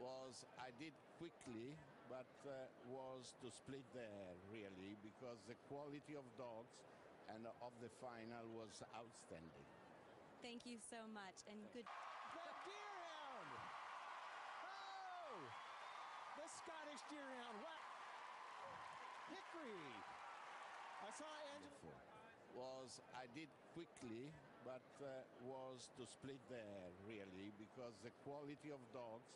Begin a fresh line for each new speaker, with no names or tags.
was I did quickly, but uh, was to split there really because the quality of dogs and of the final was outstanding.
Thank you so much and good.
The Deerhound! Oh! The Scottish Deerhound. What? Hickory. I saw Angela.
Was I did quickly, but uh, was to split there really because the quality of dogs